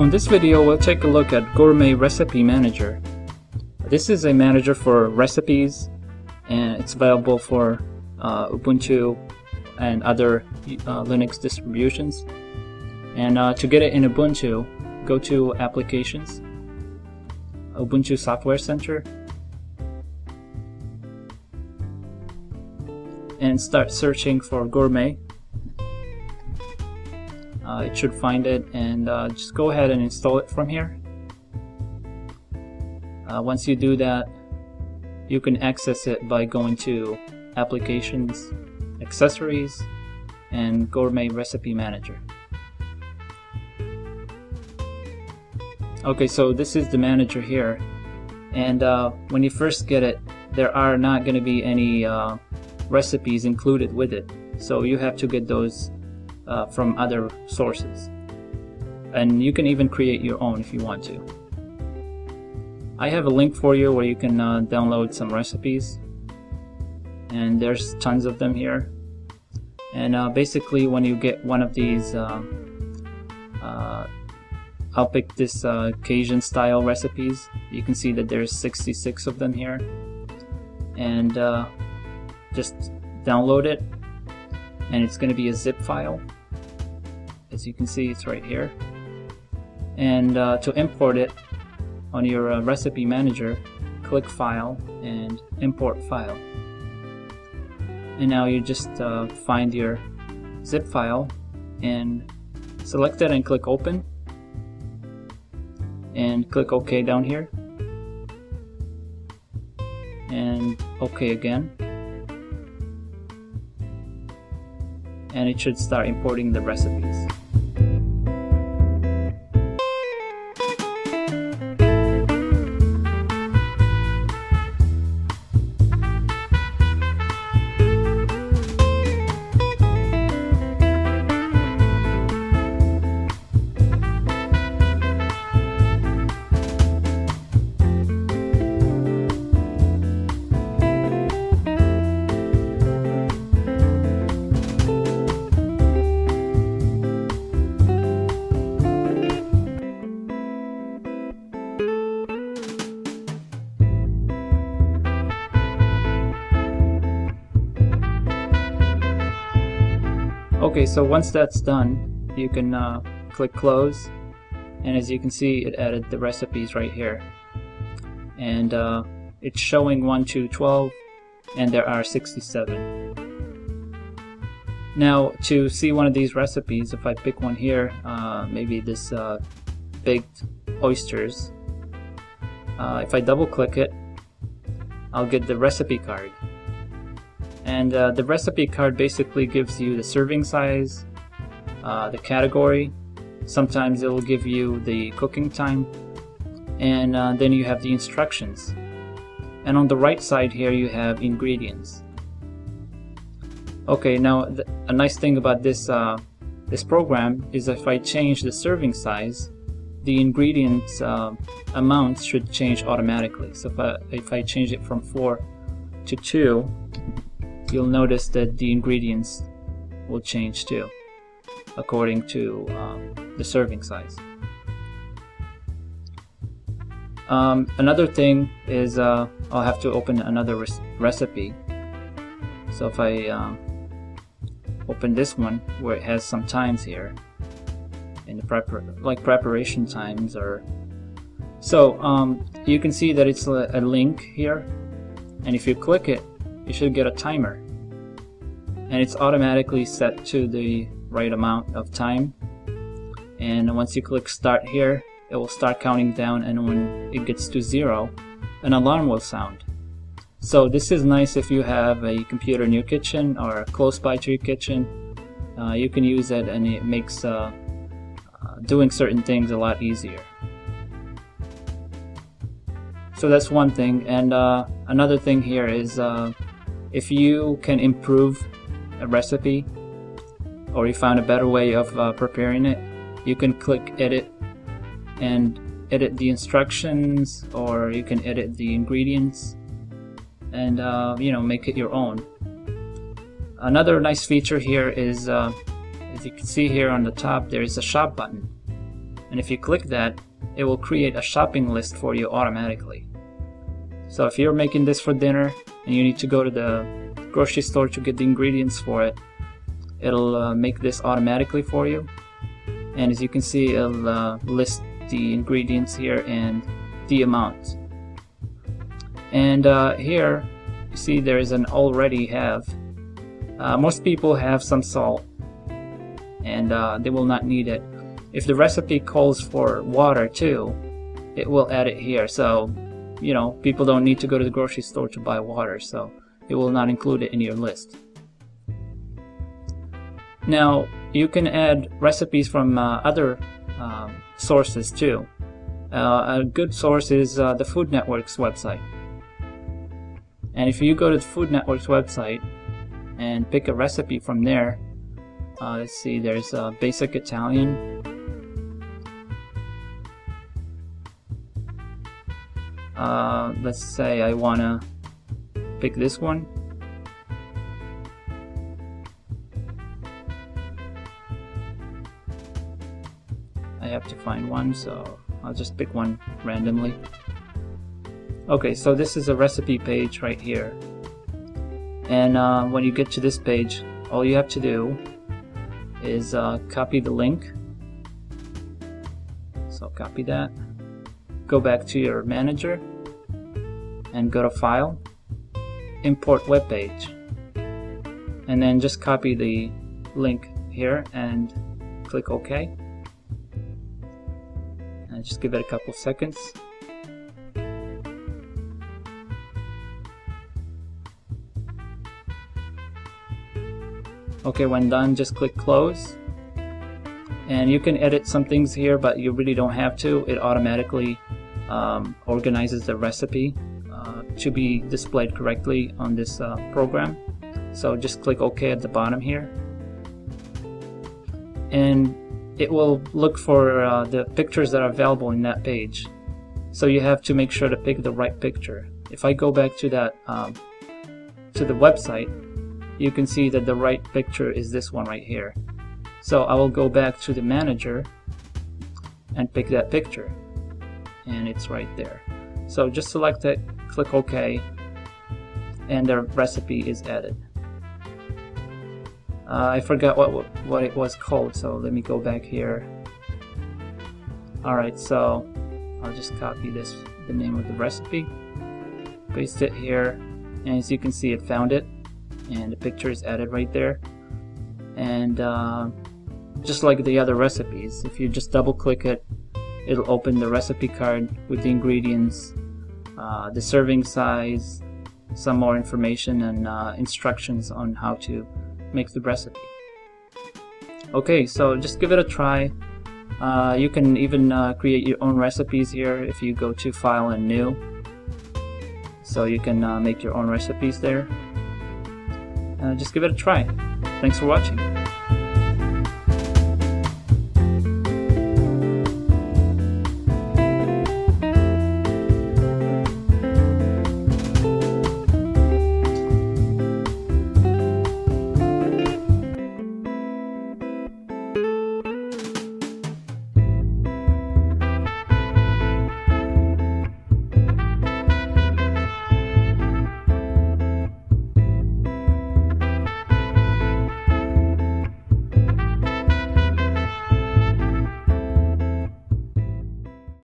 On this video, we'll take a look at Gourmet Recipe Manager. This is a manager for recipes and it's available for uh, Ubuntu and other uh, Linux distributions. And uh, to get it in Ubuntu, go to Applications, Ubuntu Software Center, and start searching for Gourmet uh, it should find it and uh, just go ahead and install it from here. Uh, once you do that you can access it by going to applications accessories and gourmet recipe manager. Okay so this is the manager here. And uh, when you first get it there are not going to be any uh, recipes included with it. So you have to get those uh, from other sources. And you can even create your own if you want to. I have a link for you where you can uh, download some recipes. And there's tons of them here. And uh, basically when you get one of these, um, uh, I'll pick this uh, Cajun style recipes. You can see that there's 66 of them here. And uh, just download it and it's going to be a zip file. As you can see it's right here. And uh, to import it on your uh, recipe manager click file and import file. And now you just uh, find your zip file and select it and click open. And click OK down here. And OK again and it should start importing the recipes. Okay, so once that's done, you can uh, click close, and as you can see, it added the recipes right here. And uh, it's showing 1 to 12, and there are 67. Now, to see one of these recipes, if I pick one here, uh, maybe this uh, baked oysters, uh, if I double click it, I'll get the recipe card and uh, the recipe card basically gives you the serving size, uh, the category, sometimes it'll give you the cooking time, and uh, then you have the instructions. And on the right side here you have ingredients. Okay, now a nice thing about this uh, this program is if I change the serving size, the ingredients uh, should change automatically. So if I, if I change it from 4 to 2, you'll notice that the ingredients will change too according to um, the serving size. Um, another thing is uh, I'll have to open another recipe. So if I um, open this one where it has some times here in the prepar like preparation times or so um, you can see that it's a link here and if you click it you should get a timer. And it's automatically set to the right amount of time. And once you click start here it will start counting down and when it gets to zero an alarm will sound. So this is nice if you have a computer in your kitchen or close by to your kitchen. Uh, you can use it and it makes uh, uh, doing certain things a lot easier. So that's one thing. And uh, another thing here is uh, if you can improve a recipe or you found a better way of uh, preparing it, you can click edit and edit the instructions or you can edit the ingredients and uh, you know make it your own. Another nice feature here is uh, as you can see here on the top there is a shop button and if you click that it will create a shopping list for you automatically so if you're making this for dinner and you need to go to the grocery store to get the ingredients for it. It'll uh, make this automatically for you. And as you can see it'll uh, list the ingredients here and the amount. And uh, here you see there is an already have uh, most people have some salt. And uh, they will not need it. If the recipe calls for water too it will add it here. So you know people don't need to go to the grocery store to buy water so it will not include it in your list. Now you can add recipes from uh, other um, sources too. Uh, a good source is uh, the Food Network's website. And if you go to the Food Network's website and pick a recipe from there uh, let's see there's uh, basic Italian uh, let's say I wanna pick this one. I have to find one so I'll just pick one randomly. Okay so this is a recipe page right here. And uh, when you get to this page all you have to do is uh, copy the link. So copy that. Go back to your manager and go to file import web page and then just copy the link here and click OK. And just give it a couple seconds. Okay when done just click close. And you can edit some things here but you really don't have to. It automatically um, organizes the recipe to be displayed correctly on this uh, program. So just click OK at the bottom here. And it will look for uh, the pictures that are available in that page. So you have to make sure to pick the right picture. If I go back to that um, to the website, you can see that the right picture is this one right here. So I will go back to the manager and pick that picture and it's right there. So just select it, click OK, and the recipe is added. Uh, I forgot what what it was called, so let me go back here. Alright, so I'll just copy this, the name of the recipe, paste it here, and as you can see it found it, and the picture is added right there. And uh, just like the other recipes, if you just double click it, it'll open the recipe card with the ingredients uh, the serving size, some more information and uh, instructions on how to make the recipe. Okay, so just give it a try. Uh, you can even uh, create your own recipes here if you go to File and New. So you can uh, make your own recipes there. just give it a try. Thanks for watching.